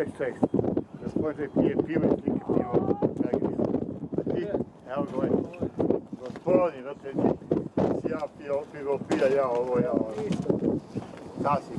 Uvijek ček. Gospodin pije pivo i slike pivo. A ti, evo ga ovaj. Gospodin, da te ti, si ja pio, pivo pija, ja ovo, ja ovo. Sasvim.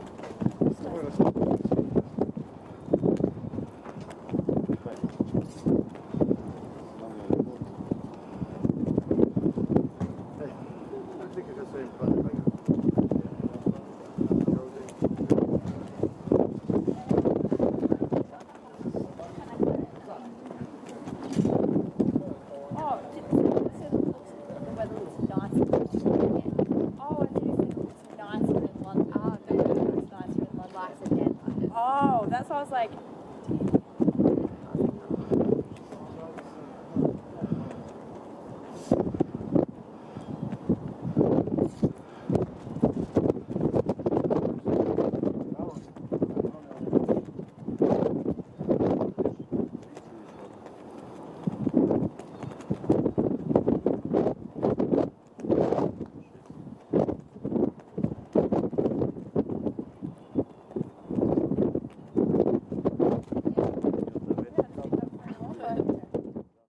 explica que eu sou